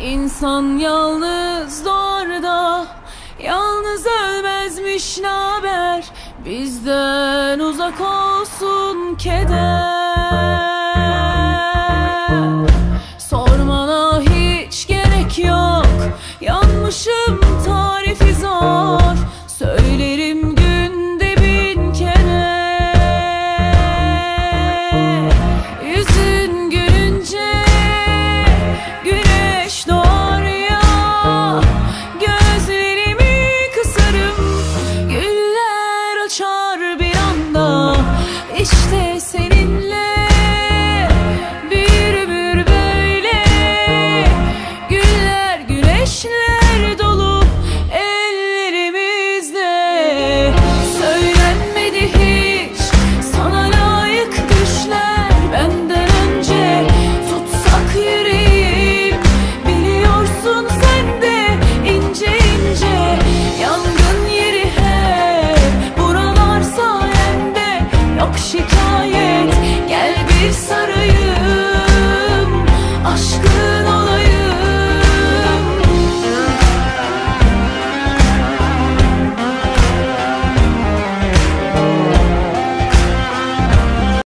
İnsan yalnız doğar Yalnız ölmezmiş naber Bizden uzak olsun keder. Sormana hiç gerek yok Yanmışım tarifi sun.